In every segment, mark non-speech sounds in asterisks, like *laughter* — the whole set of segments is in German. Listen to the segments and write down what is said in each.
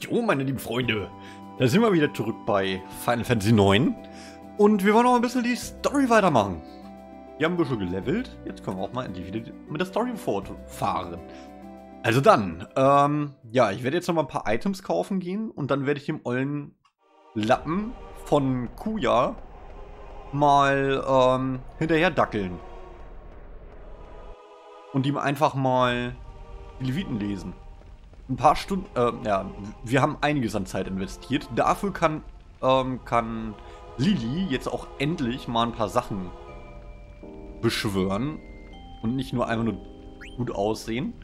Jo, meine lieben Freunde, da sind wir wieder zurück bei Final Fantasy IX. Und wir wollen noch ein bisschen die Story weitermachen. Wir haben ein bisschen gelevelt, jetzt können wir auch mal endlich wieder mit der Story fortfahren. Also dann, ähm, ja, ich werde jetzt noch mal ein paar Items kaufen gehen und dann werde ich dem ollen Lappen von Kuya mal ähm, hinterher dackeln. Und ihm einfach mal die Leviten lesen ein paar Stunden, äh, ja, wir haben einiges an Zeit investiert. Dafür kann, ähm, kann Lili jetzt auch endlich mal ein paar Sachen beschwören und nicht nur einfach nur gut aussehen.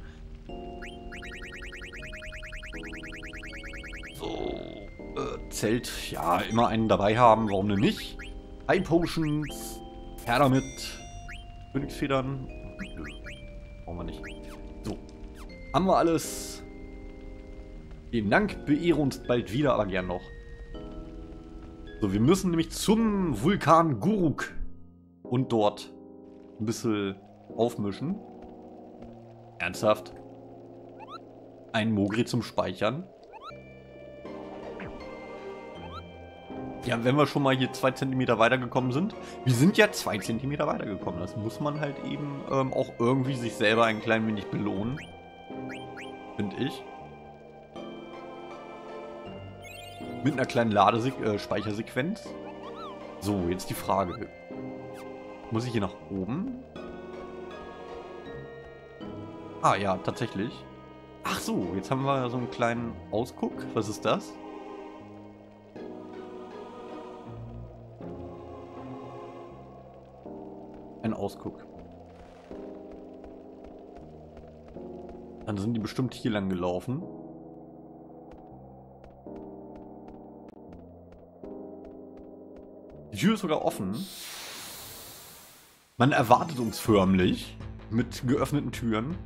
So, äh, Zelt, ja, immer einen dabei haben, warum denn nicht? High Potions, her damit. Königsfedern, brauchen wir nicht. So, haben wir alles Vielen Dank, beehre uns bald wieder, aber gern noch. So, wir müssen nämlich zum Vulkan Guruk und dort ein bisschen aufmischen. Ernsthaft? Ein Mogri zum Speichern? Ja, wenn wir schon mal hier zwei Zentimeter weitergekommen sind. Wir sind ja zwei Zentimeter weitergekommen. Das muss man halt eben ähm, auch irgendwie sich selber ein klein wenig belohnen. Finde ich. Mit einer kleinen Ladespeichersequenz. Äh, so, jetzt die Frage. Muss ich hier nach oben? Ah ja, tatsächlich. Ach so, jetzt haben wir so einen kleinen Ausguck. Was ist das? Ein Ausguck. Dann sind die bestimmt hier lang gelaufen. Tür ist sogar offen. Man erwartet uns förmlich mit geöffneten Türen.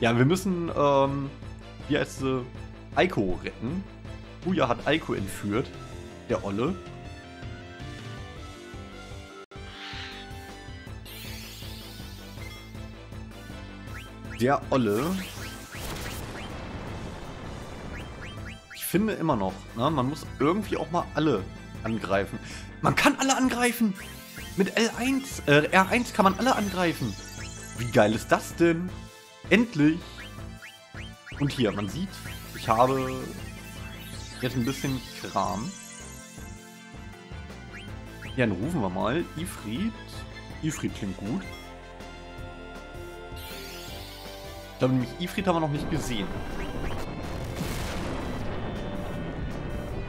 Ja, wir müssen, ähm, wie heißt sie, Aiko retten. Uya hat Aiko entführt, der Olle. Der Olle. Ich finde immer noch, ne, man muss irgendwie auch mal alle angreifen. Man kann alle angreifen. Mit L1, äh, R1 kann man alle angreifen. Wie geil ist das denn? Endlich. Und hier, man sieht, ich habe jetzt ein bisschen Kram. Ja, dann rufen wir mal Ifrit. Ifrit klingt gut. Ich glaube nämlich, Ifrit haben wir noch nicht gesehen.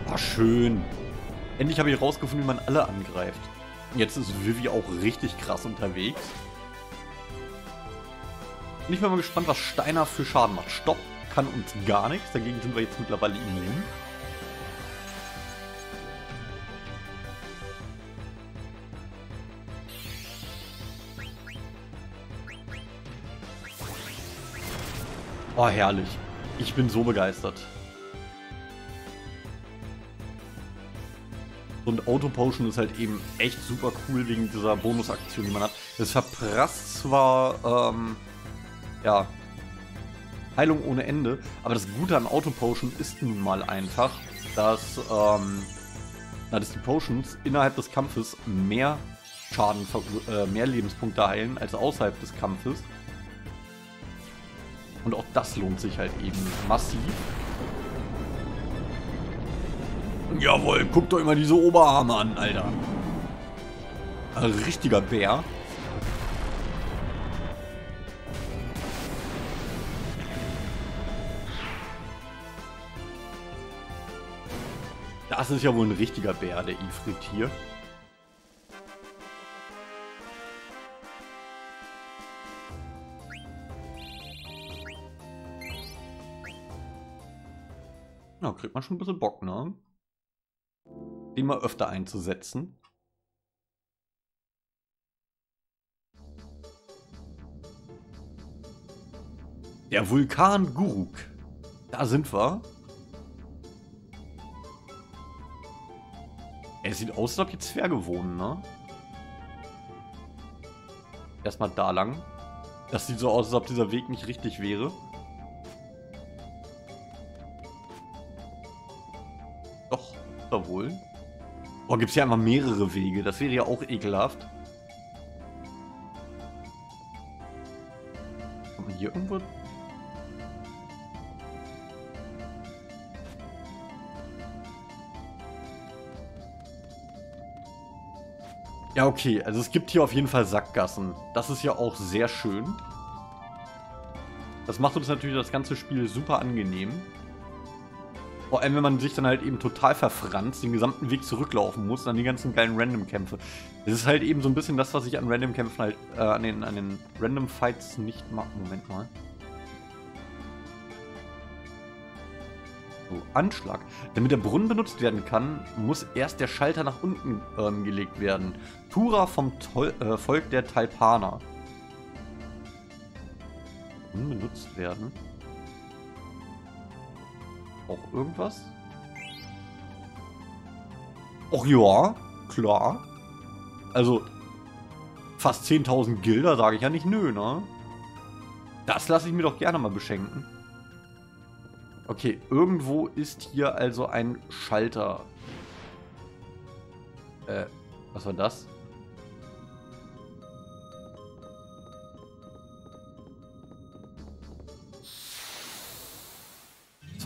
Ah, schön. Endlich habe ich herausgefunden, wie man alle angreift. Jetzt ist Vivi auch richtig krass unterwegs. Und ich bin mal gespannt, was Steiner für Schaden macht. Stopp kann uns gar nichts. Dagegen sind wir jetzt mittlerweile immun. Oh, herrlich. Ich bin so begeistert. Und Auto Potion ist halt eben echt super cool wegen dieser Bonusaktion, die man hat. Es verprasst zwar, ähm, ja, Heilung ohne Ende, aber das Gute an Auto Potion ist nun mal einfach, dass, ähm, na, dass die Potions innerhalb des Kampfes mehr Schaden, äh, mehr Lebenspunkte heilen als außerhalb des Kampfes. Und auch das lohnt sich halt eben massiv. Jawohl, guckt euch mal diese Oberarme an, Alter. Ein richtiger Bär. Das ist ja wohl ein richtiger Bär, der Ifrit hier. Ja, kriegt man schon ein bisschen Bock, ne? Mal öfter einzusetzen. Der Vulkan Guruk. Da sind wir. Es sieht aus, als ob hier Zwerge wohnen, ne? Erstmal da lang. Das sieht so aus, als ob dieser Weg nicht richtig wäre. Doch, da wohl. Oh, gibt es ja einfach mehrere Wege. Das wäre ja auch ekelhaft. Kommt man hier irgendwo Ja, okay. Also es gibt hier auf jeden Fall Sackgassen. Das ist ja auch sehr schön. Das macht uns natürlich das ganze Spiel super angenehm. Vor allem, wenn man sich dann halt eben total verfranst, den gesamten Weg zurücklaufen muss, dann die ganzen geilen Random-Kämpfe. Das ist halt eben so ein bisschen das, was ich an Random-Kämpfen halt, äh, an den, an den Random-Fights nicht mag. Moment mal. So, Anschlag. Damit der Brunnen benutzt werden kann, muss erst der Schalter nach unten ähm, gelegt werden. Tura vom Tol äh, Volk der Talpaner. Brunnen benutzt werden. Auch irgendwas? Och ja, klar. Also, fast 10.000 Gilder sage ich ja nicht nö, ne? Das lasse ich mir doch gerne mal beschenken. Okay, irgendwo ist hier also ein Schalter. Äh, was war das?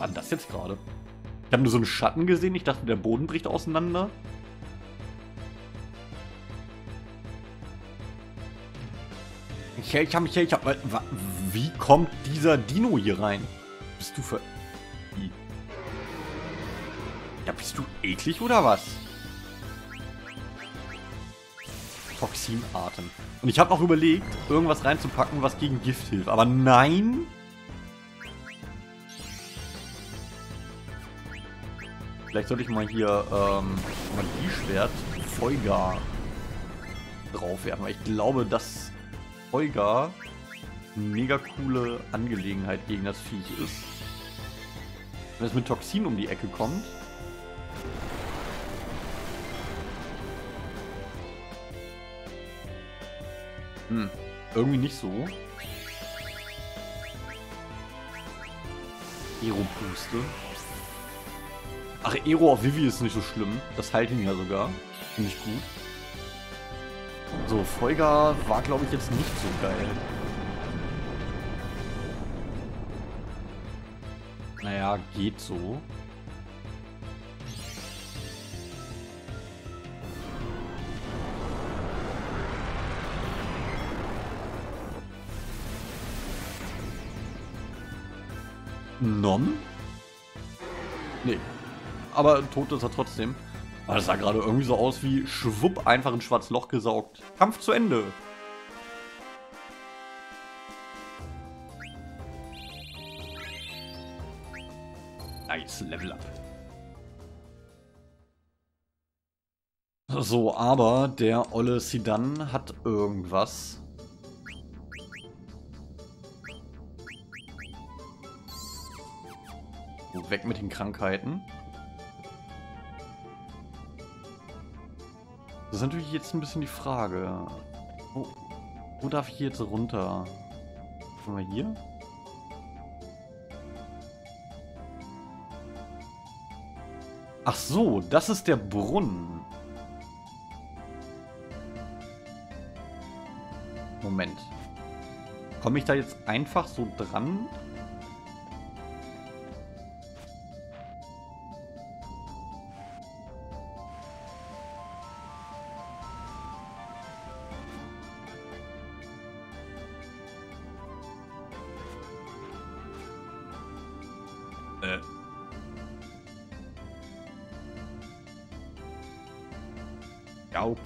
War denn das jetzt gerade? Ich habe nur so einen Schatten gesehen. Ich dachte, der Boden bricht auseinander. Ich, ich hab mich, ich hab, wie kommt dieser Dino hier rein? Bist du für ja, bist du eklig oder was? Toxinarten. Und ich habe noch überlegt, irgendwas reinzupacken, was gegen Gift hilft. Aber nein. Vielleicht sollte ich mal hier ähm, Magieschwert Feugar draufwerfen. Weil ich glaube, dass Feugar eine mega coole Angelegenheit gegen das Viech ist. Wenn es mit Toxin um die Ecke kommt, Hm, irgendwie nicht so. Ero-Puste. Ach, Ero auf Vivi ist nicht so schlimm. Das heilt ihn ja sogar. Finde ich gut. So, Folger war, glaube ich, jetzt nicht so geil. Naja, geht so. Nom? Nee. Aber tot ist er trotzdem. Aber das sah gerade irgendwie so aus wie schwupp einfach ein schwarzes Loch gesaugt. Kampf zu Ende. Nice, Level up. So, aber der olle Sidan hat irgendwas. Weg mit den Krankheiten. Das ist natürlich jetzt ein bisschen die Frage. Wo, wo darf ich jetzt runter? Gucken wir hier? Ach so, das ist der Brunnen. Moment. Komme ich da jetzt einfach so dran?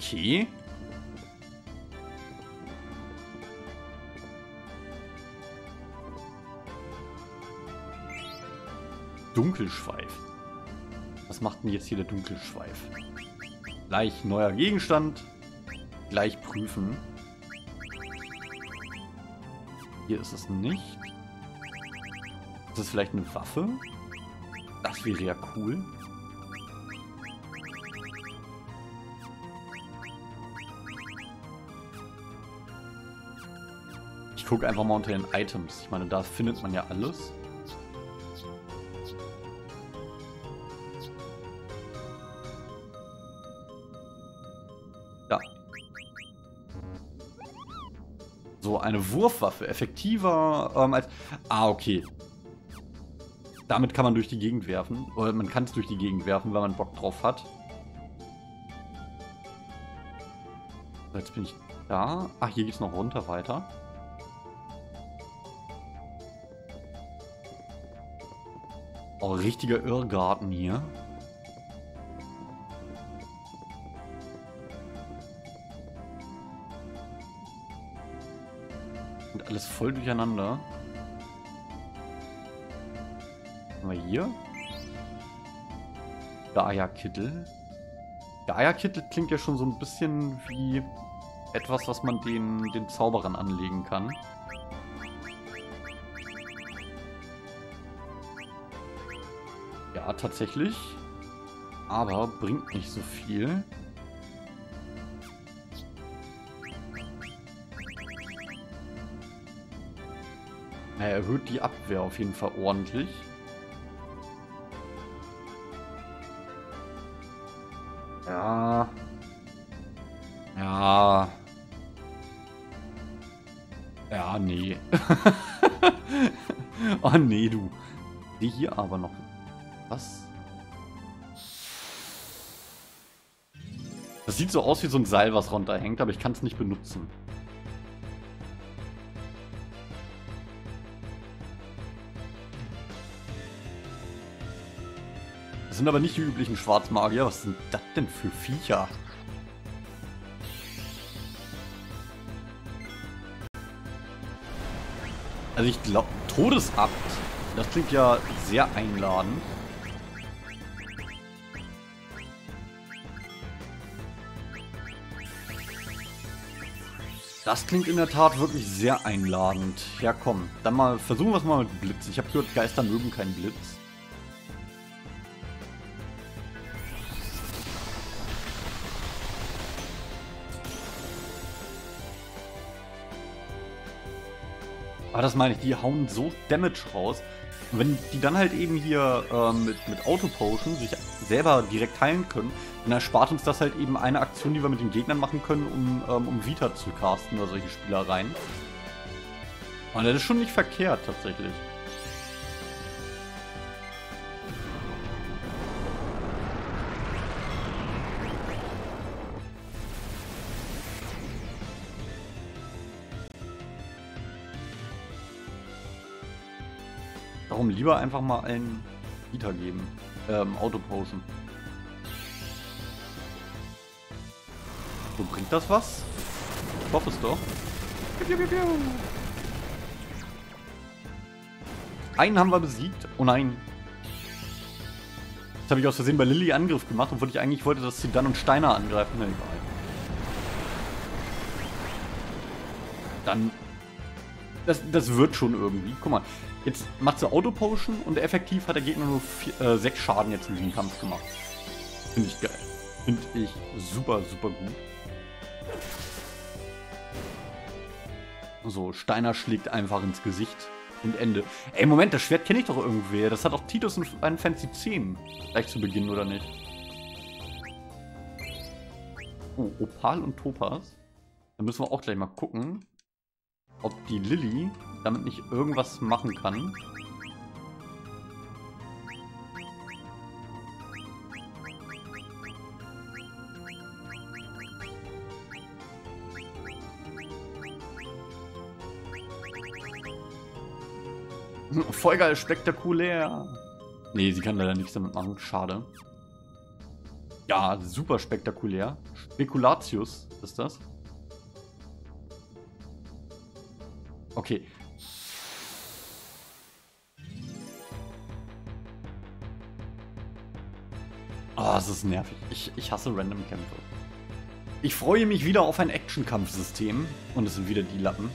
Okay. Dunkelschweif. Was macht denn jetzt hier der Dunkelschweif? Gleich neuer Gegenstand. Gleich prüfen. Hier ist es nicht. Ist das vielleicht eine Waffe? Das wäre ja cool. Ich gucke einfach mal unter den Items. Ich meine, da findet man ja alles. Ja. So, eine Wurfwaffe. Effektiver ähm, als... Ah, okay. Damit kann man durch die Gegend werfen. Oder man kann es durch die Gegend werfen, wenn man Bock drauf hat. Jetzt bin ich da. Ach, hier geht es noch runter weiter. Oh, richtiger Irrgarten hier. Und alles voll durcheinander. Haben wir hier? Gaia-Kittel. Gaia-Kittel klingt ja schon so ein bisschen wie etwas, was man den, den Zauberern anlegen kann. Tatsächlich. Aber bringt nicht so viel. Er erhöht die Abwehr auf jeden Fall ordentlich. Ja. Ja. Ja, nee. *laughs* oh nee, du. Die hier aber noch was? Das sieht so aus wie so ein Seil, was runterhängt, aber ich kann es nicht benutzen. Das sind aber nicht die üblichen Schwarzmagier. Was sind das denn für Viecher? Also ich glaube, Todesabt. Das klingt ja sehr einladend. Das klingt in der Tat wirklich sehr einladend. Ja komm, dann mal versuchen wir es mal mit Blitz. Ich habe gehört, Geister mögen keinen Blitz. Das meine ich, die hauen so Damage raus. Und wenn die dann halt eben hier äh, mit, mit Auto-Potion sich selber direkt heilen können, dann erspart uns das halt eben eine Aktion, die wir mit den Gegnern machen können, um, ähm, um Vita zu casten oder solche Spielereien. Und das ist schon nicht verkehrt, tatsächlich. Darum lieber einfach mal einen Vita geben. Ähm, Auto-Potion. So, bringt das was? Ich hoffe es doch. Einen haben wir besiegt. Oh nein. Jetzt habe ich aus Versehen bei Lilly Angriff gemacht, obwohl ich eigentlich wollte, dass sie dann und Steiner angreifen. Egal. Dann... Das, das wird schon irgendwie. Guck mal, jetzt macht sie Auto-Potion und effektiv hat der Gegner nur vier, äh, sechs Schaden jetzt in diesem Kampf gemacht. Finde ich geil. Finde ich super, super gut. So, Steiner schlägt einfach ins Gesicht und Ende. Ey, Moment, das Schwert kenne ich doch irgendwer. Das hat auch Titus in Final Fantasy 10 gleich zu Beginn, oder nicht? Oh, Opal und Topaz. Da müssen wir auch gleich mal gucken, ob die Lilly damit nicht irgendwas machen kann. *laughs* Voll geil, spektakulär. Nee, sie kann leider nichts damit machen. Schade. Ja, super spektakulär. Spekulatius ist das. Okay. Oh, es ist nervig. Ich, ich hasse Random-Kämpfe. Ich freue mich wieder auf ein Action-Kampfsystem. Und es sind wieder die Lappen.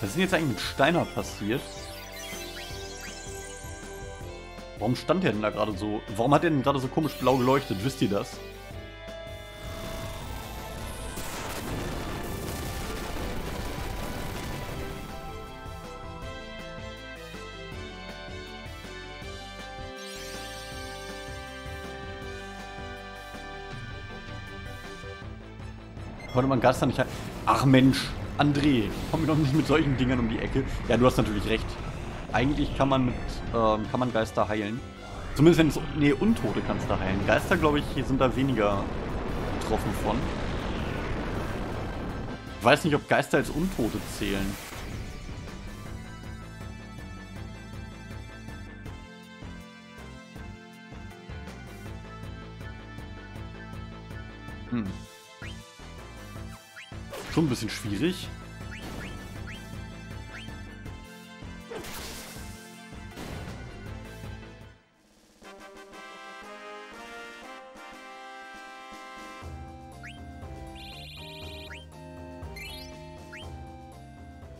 Was ist denn jetzt eigentlich mit Steiner passiert? Warum stand der denn da gerade so? Warum hat der denn gerade so komisch blau geleuchtet? Wisst ihr das? Konnte man Geister nicht... Ach Mensch, André, komm mir doch nicht mit solchen Dingern um die Ecke. Ja, du hast natürlich recht. Eigentlich kann man mit, ähm, kann man Geister heilen. Zumindest wenn es... Nee, Untote kannst du heilen. Geister, glaube ich, sind da weniger betroffen von. Ich weiß nicht, ob Geister als Untote zählen. Schon ein bisschen schwierig.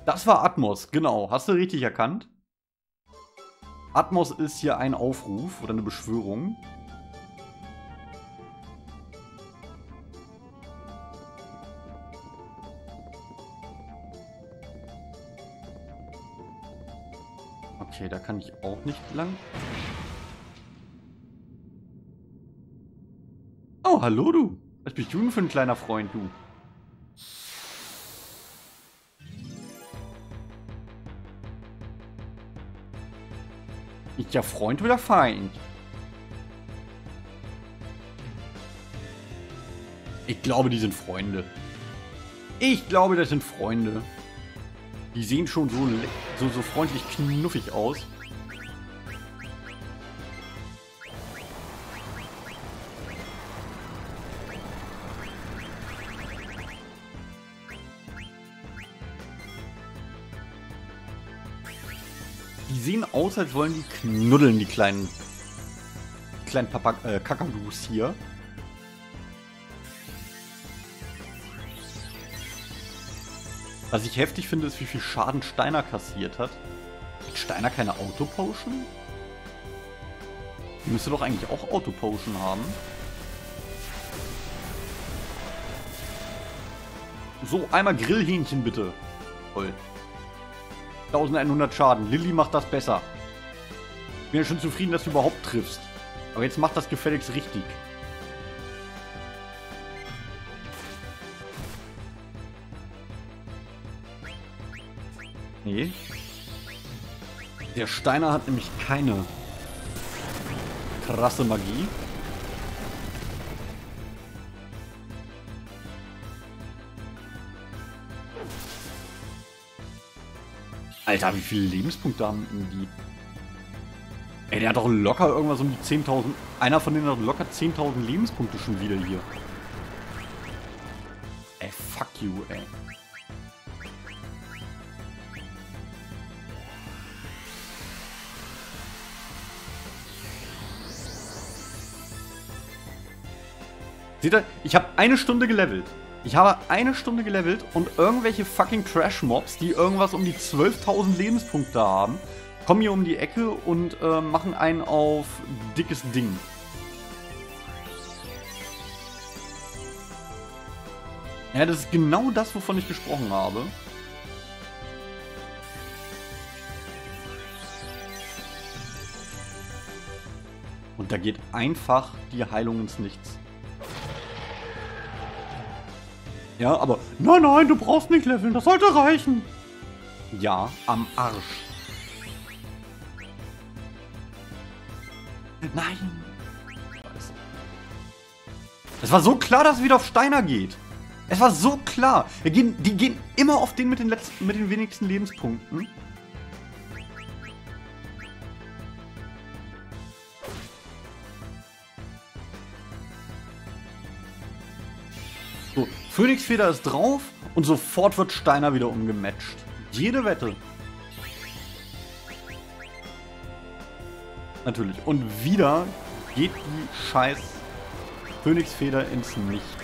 Das war Atmos, genau. Hast du richtig erkannt? Atmos ist hier ein Aufruf oder eine Beschwörung. Kann ich auch nicht lang. Oh, hallo du. Was bist du denn für ein kleiner Freund, du? Ist ja Freund oder Feind? Ich glaube, die sind Freunde. Ich glaube, das sind Freunde. Die sehen schon so, so, so freundlich knuffig aus. Aus, als wollen die knuddeln, die kleinen, kleinen Papa äh, Kakadus hier. Was ich heftig finde, ist, wie viel Schaden Steiner kassiert hat. Hat Steiner keine Auto-Potion? Die müsste doch eigentlich auch Auto-Potion haben. So, einmal Grillhähnchen bitte. Toll. 1100 Schaden. Lilly macht das besser. Ich bin ja schon zufrieden, dass du überhaupt triffst. Aber jetzt macht das gefälligst richtig. Nee. Der Steiner hat nämlich keine krasse Magie. Alter, wie viele Lebenspunkte haben die? Ey, der hat doch locker irgendwas um die 10.000... Einer von denen hat locker 10.000 Lebenspunkte schon wieder hier. Ey, fuck you, ey. Seht ihr, ich habe eine Stunde gelevelt. Ich habe eine Stunde gelevelt und irgendwelche fucking Trash-Mobs, die irgendwas um die 12.000 Lebenspunkte haben, kommen hier um die Ecke und äh, machen einen auf dickes Ding. Ja, das ist genau das, wovon ich gesprochen habe. Und da geht einfach die Heilung ins Nichts. Ja, aber nein, nein, du brauchst nicht leveln, das sollte reichen. Ja, am Arsch. Nein. Es war so klar, dass es wieder auf Steiner geht. Es war so klar. Die gehen, die gehen immer auf den mit den, letzten, mit den wenigsten Lebenspunkten. Phönixfeder ist drauf und sofort wird Steiner wieder umgematcht. Jede Wette. Natürlich. Und wieder geht die scheiß Phönixfeder ins Nichts.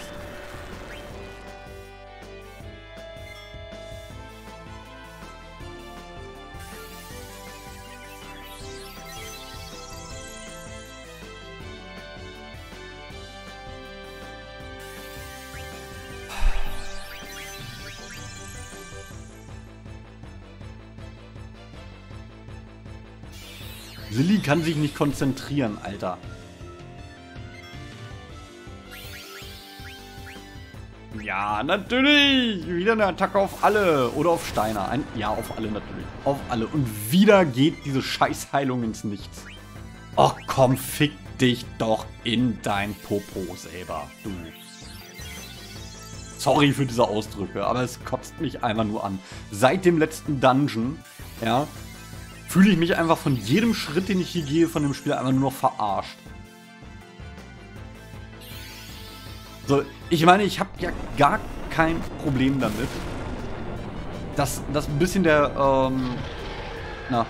Lilly kann sich nicht konzentrieren, Alter. Ja, natürlich. Wieder eine Attacke auf alle. Oder auf Steiner. Ein, ja, auf alle natürlich. Auf alle. Und wieder geht diese Scheißheilung ins Nichts. Ach komm, fick dich doch in dein Popo selber, du. Sorry für diese Ausdrücke, aber es kotzt mich einfach nur an. Seit dem letzten Dungeon, ja, fühle ich mich einfach von jedem Schritt, den ich hier gehe, von dem Spiel einfach nur noch verarscht. So, ich meine, ich habe ja gar kein Problem damit, dass, dass ein bisschen der, ähm, na,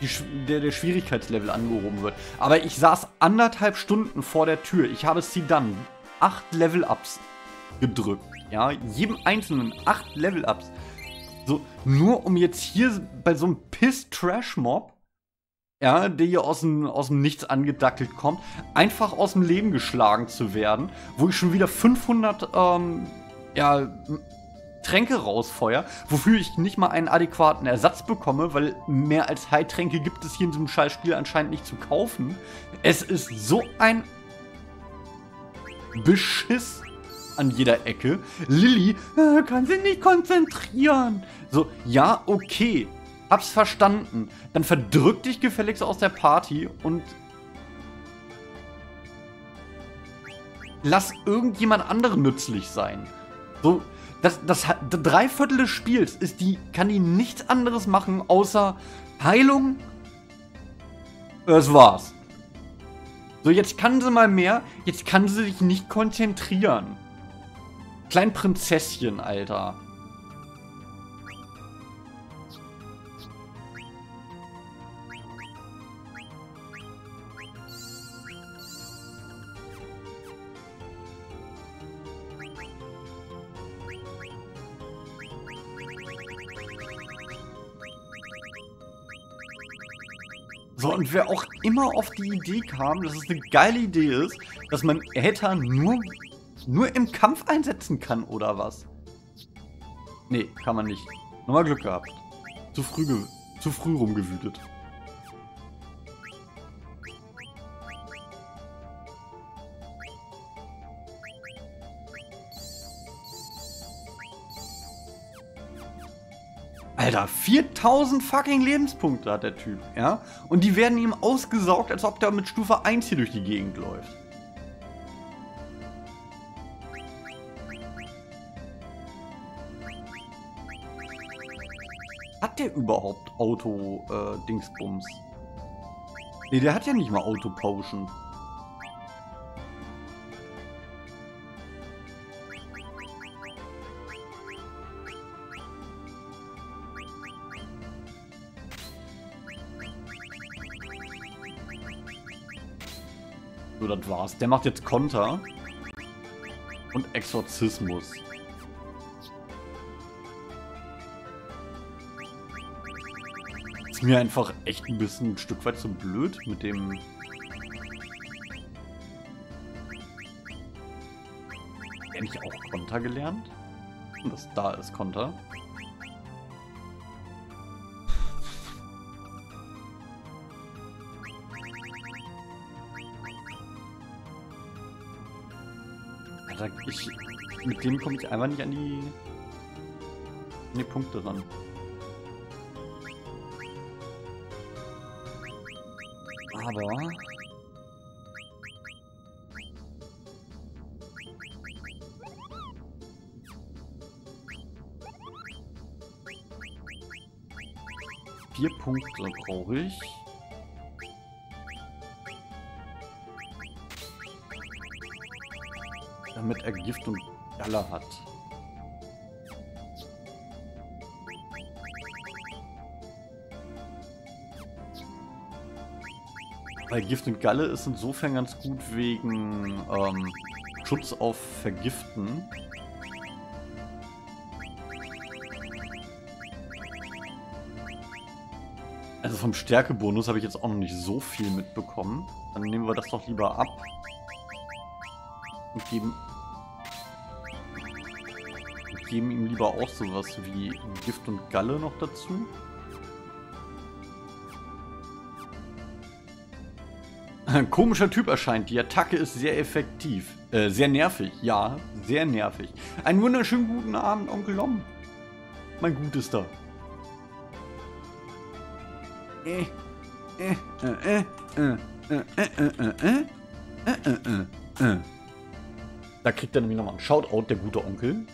die, der, der Schwierigkeitslevel angehoben wird. Aber ich saß anderthalb Stunden vor der Tür. Ich habe sie dann acht Level-Ups gedrückt. Ja, jedem einzelnen acht Level-Ups. So, nur um jetzt hier bei so einem Piss-Trash-Mob ja, der hier aus dem, aus dem Nichts angedackelt kommt, einfach aus dem Leben geschlagen zu werden, wo ich schon wieder 500 ähm, ja, Tränke rausfeuer, wofür ich nicht mal einen adäquaten Ersatz bekomme, weil mehr als Heiltränke gibt es hier in diesem Scheißspiel anscheinend nicht zu kaufen. Es ist so ein Beschiss an jeder Ecke. Lilly äh, kann sich nicht konzentrieren. So, ja, okay. Hab's verstanden. Dann verdrück dich gefälligst aus der Party und lass irgendjemand anderen nützlich sein. So, das, das, das Dreiviertel des Spiels ist die, kann die nichts anderes machen, außer Heilung. Das war's. So, jetzt kann sie mal mehr. Jetzt kann sie sich nicht konzentrieren. Klein Prinzesschen, Alter. So, und wer auch immer auf die Idee kam, dass es eine geile Idee ist, dass man Äther nur, nur im Kampf einsetzen kann, oder was? Nee, kann man nicht. Nochmal Glück gehabt. Zu früh, zu früh rumgewütet. Alter, 4000 fucking Lebenspunkte hat der Typ, ja? Und die werden ihm ausgesaugt, als ob der mit Stufe 1 hier durch die Gegend läuft. Hat der überhaupt Auto-Dingsbums? Äh, ne, der hat ja nicht mal Auto-Potion. So, das war's. Der macht jetzt Konter. Und Exorzismus. Ist mir einfach echt ein bisschen ein Stück weit zu so blöd mit dem... Endlich auch Konter gelernt? Das da ist Konter. Alter, ich, mit dem komme ich einfach nicht an die, an die Punkte ran. Aber... Vier Punkte brauche ich. damit er Gift und Galle hat. Weil Gift und Galle ist insofern ganz gut wegen ähm, Schutz auf Vergiften. Also vom Stärkebonus habe ich jetzt auch noch nicht so viel mitbekommen. Dann nehmen wir das doch lieber ab. Und geben geben ihm lieber auch sowas wie Gift und Galle noch dazu. Ein komischer Typ erscheint. Die Attacke ist sehr effektiv. Äh, sehr nervig. Ja, sehr nervig. Einen wunderschönen guten Abend, Onkel Lom. Mein Gutester. Äh, äh, äh, äh, äh, äh, äh, äh, Da kriegt er nämlich nochmal einen Shoutout, der gute Onkel.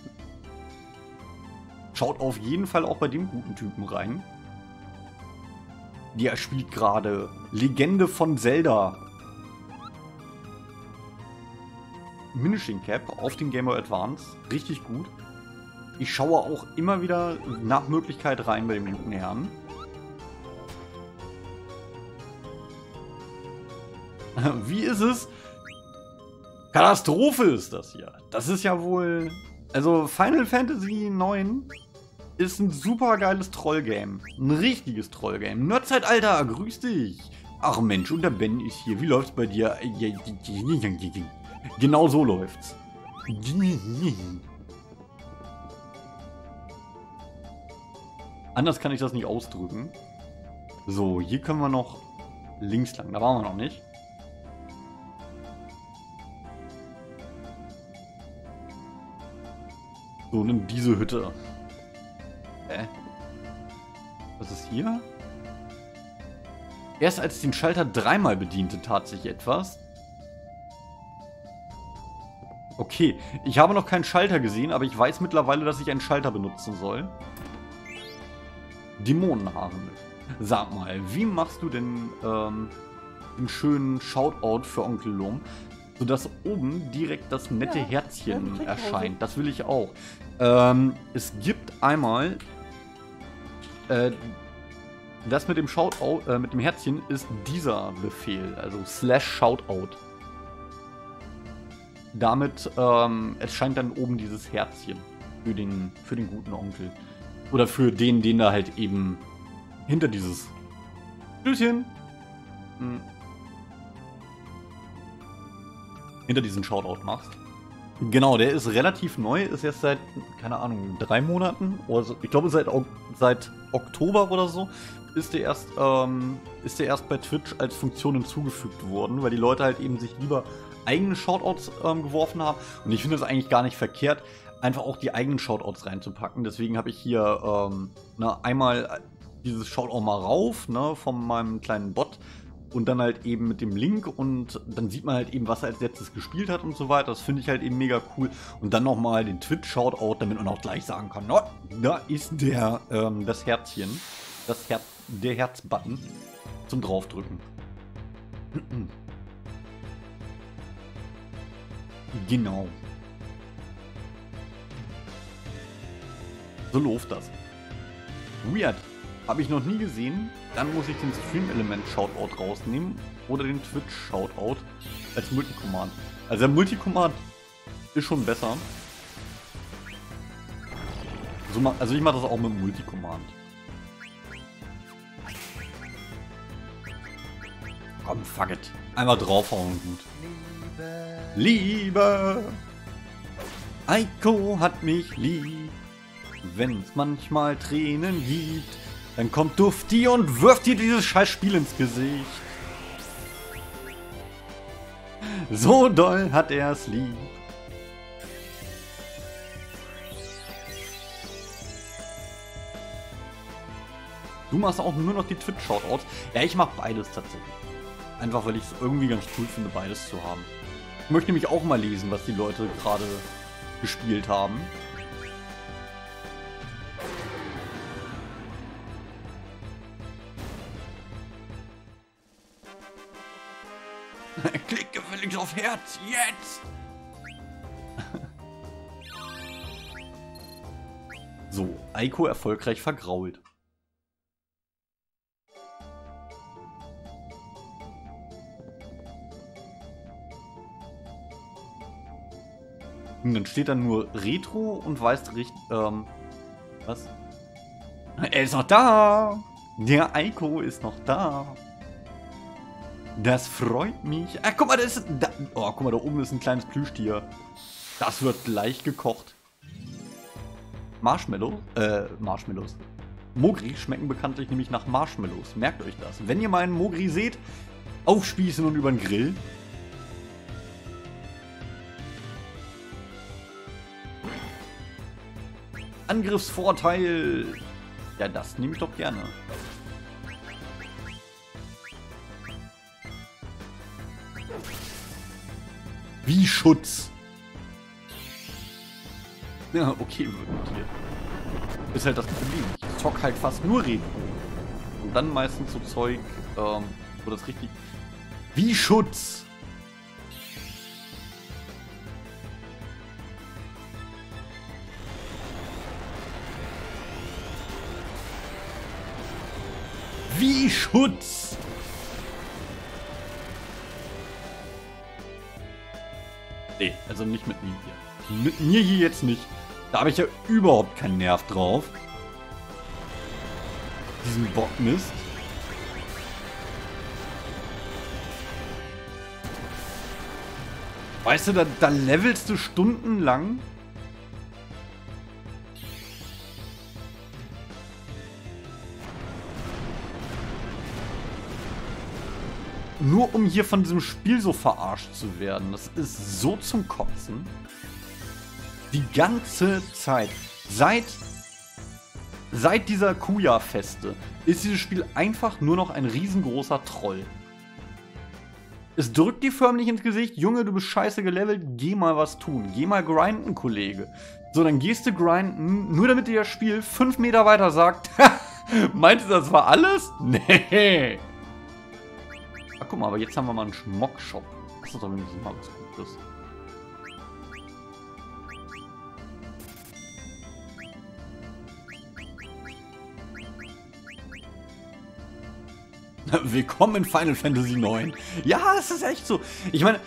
Schaut auf jeden Fall auch bei dem guten Typen rein. Der spielt gerade Legende von Zelda Minishing Cap auf den Game Boy Advance. Richtig gut. Ich schaue auch immer wieder nach Möglichkeit rein bei dem guten Herrn. *laughs* Wie ist es? Katastrophe ist das hier. Das ist ja wohl... Also Final Fantasy 9 ist ein super geiles Trollgame. Ein richtiges Trollgame. Nerdzeitalter, grüß dich. Ach Mensch, und der Ben ist hier. Wie läuft's bei dir? Genau so läuft's. Anders kann ich das nicht ausdrücken. So, hier können wir noch links lang. Da waren wir noch nicht. So, nimm diese Hütte. Hä? Was ist hier? Erst als ich den Schalter dreimal bediente, tat sich etwas. Okay, ich habe noch keinen Schalter gesehen, aber ich weiß mittlerweile, dass ich einen Schalter benutzen soll. Dämonenhaare mit. Sag mal, wie machst du denn ähm, einen schönen Shoutout für Onkel Lom, sodass oben direkt das nette ja, Herzchen erscheint? Das will ich auch. Ähm, es gibt einmal äh, das mit dem Shoutout, äh, mit dem Herzchen ist dieser Befehl, also slash Shoutout. Damit ähm, erscheint dann oben dieses Herzchen für den, für den guten Onkel. Oder für den, den da halt eben hinter dieses Stößchen hm, hinter diesen Shoutout machst. Genau, der ist relativ neu, ist jetzt seit, keine Ahnung, drei Monaten. Oder so. Ich glaube, seit, seit Oktober oder so ist der, erst, ähm, ist der erst bei Twitch als Funktion hinzugefügt worden, weil die Leute halt eben sich lieber eigene Shoutouts ähm, geworfen haben. Und ich finde es eigentlich gar nicht verkehrt, einfach auch die eigenen Shoutouts reinzupacken. Deswegen habe ich hier ähm, na, einmal dieses Shoutout mal rauf, ne, von meinem kleinen Bot und dann halt eben mit dem Link und dann sieht man halt eben, was er als letztes gespielt hat und so weiter. Das finde ich halt eben mega cool. Und dann nochmal den Twitch-Shoutout, damit man auch gleich sagen kann, no, da ist der, ähm, das Herzchen, das Herz, der Herz-Button zum draufdrücken. *clears throat* genau. So läuft das. Weird. Habe ich noch nie gesehen. Dann muss ich den Stream-Element-Shoutout rausnehmen oder den Twitch-Shoutout als Multicommand. Also der Multicommand ist schon besser. So, also ich mache das auch mit Multicommand. Komm, fuck it. Einmal draufhauen und gut. Liebe. Liebe. Eiko hat mich lieb. Wenn's manchmal Tränen gibt dann kommt Dufti und wirft dir dieses scheiß Spiel ins Gesicht. So doll hat er es lieb. Du machst auch nur noch die Twitch-Shoutouts. Ja, ich mach beides tatsächlich. Einfach, weil ich es irgendwie ganz cool finde, beides zu haben. Ich möchte nämlich auch mal lesen, was die Leute gerade gespielt haben. *laughs* Klick gefälligst auf Herz, jetzt! so, Eiko erfolgreich vergrault. Und dann steht dann nur Retro und weiß richtig, ähm, was? Er ist noch da! Der Eiko ist noch da. Das freut mich. Ah, guck mal, da ist... Da, oh, guck mal, da oben ist ein kleines Plüschtier. Das wird gleich gekocht. Marshmallow, äh, Marshmallows. Mogri schmecken bekanntlich nämlich nach Marshmallows. Merkt euch das. Wenn ihr meinen Mogri seht, aufspießen und über den Grill. Angriffsvorteil. Ja, das nehme ich doch gerne. Wie Schutz. Ja, okay, Ist halt das Problem. Ich zock halt fast nur Regen. Und dann meistens so Zeug, ähm, wo das richtig... Wie Schutz. Wie Schutz. Nee, also nicht mit mir hier. Mit mir hier jetzt nicht. Da habe ich ja überhaupt keinen Nerv drauf. Diesen Bockmist. Weißt du, da, da levelst du stundenlang. Nur um hier von diesem Spiel so verarscht zu werden. Das ist so zum Kotzen. Die ganze Zeit. Seit, seit dieser Kuja-Feste ist dieses Spiel einfach nur noch ein riesengroßer Troll. Es drückt dir förmlich ins Gesicht, Junge, du bist scheiße gelevelt, geh mal was tun. Geh mal grinden, Kollege. So, dann gehst du grinden, nur damit dir das Spiel fünf Meter weiter sagt, *laughs* meinst du, das war alles? Nee. Ach, guck mal, aber jetzt haben wir mal einen Schmock-Shop. Das ist doch wenigstens mal was Gutes. Willkommen in Final Fantasy IX. Ja, es ist echt so. Ich meine,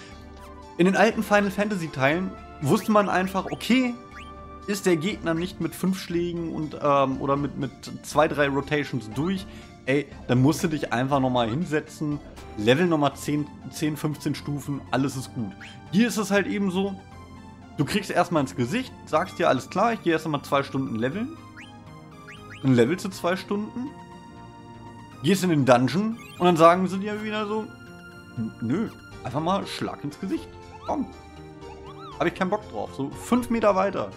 in den alten Final Fantasy Teilen wusste man einfach, okay, ist der Gegner nicht mit fünf Schlägen und ähm, oder mit, mit zwei, drei Rotations durch, ey, dann musst du dich einfach nochmal hinsetzen, Level nochmal 10, 10, 15 Stufen, alles ist gut. Hier ist es halt eben so, du kriegst erstmal ins Gesicht, sagst dir, alles klar, ich gehe erst einmal zwei Stunden leveln. Dann levelst du zwei Stunden, gehst in den Dungeon und dann sagen sie dir wieder so, nö, einfach mal Schlag ins Gesicht. Komm. Habe ich keinen Bock drauf. So fünf Meter weiter.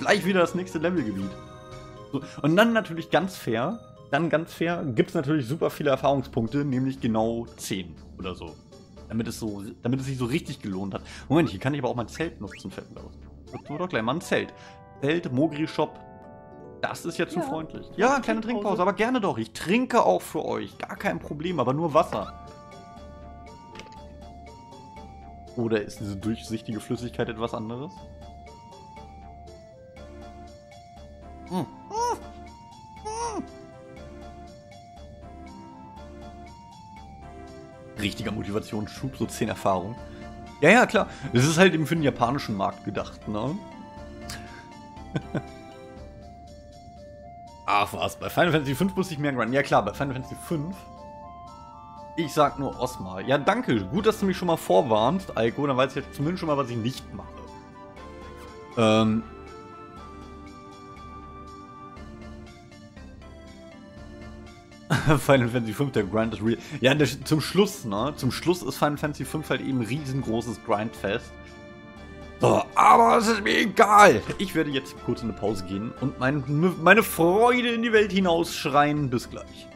Gleich wieder das nächste Levelgebiet. So. Und dann natürlich ganz fair, dann ganz fair, gibt es natürlich super viele Erfahrungspunkte, nämlich genau 10 oder so. Damit es, so, damit es sich so richtig gelohnt hat. Moment, hier kann ich aber auch mein Zelt nutzen, fällt mir aus. Nutzen doch gleich mal ein Zelt. Zelt, Mogri-Shop, das ist ja zu ja. freundlich. Ja, kleine Trinkpause, aber gerne doch. Ich trinke auch für euch. Gar kein Problem, aber nur Wasser. Oder ist diese durchsichtige Flüssigkeit etwas anderes? Hm. Richtiger Motivationsschub, so 10 Erfahrungen. Ja, ja, klar. Es ist halt eben für den japanischen Markt gedacht, ne? *laughs* Ach was, bei Final Fantasy 5 musste ich mehr grinden. Ja klar, bei Final Fantasy 5. Ich sag nur Osmar. Ja, danke. Gut, dass du mich schon mal vorwarnst, Alko. Dann weiß ich jetzt zumindest schon mal, was ich nicht mache. Ähm. *laughs* Final Fantasy 5, der Grind ist real. Ja, der, zum Schluss, ne? Zum Schluss ist Final Fantasy 5 halt eben ein riesengroßes Grindfest. So, aber es ist mir egal. Ich werde jetzt kurz in eine Pause gehen und mein, meine Freude in die Welt hinausschreien. Bis gleich.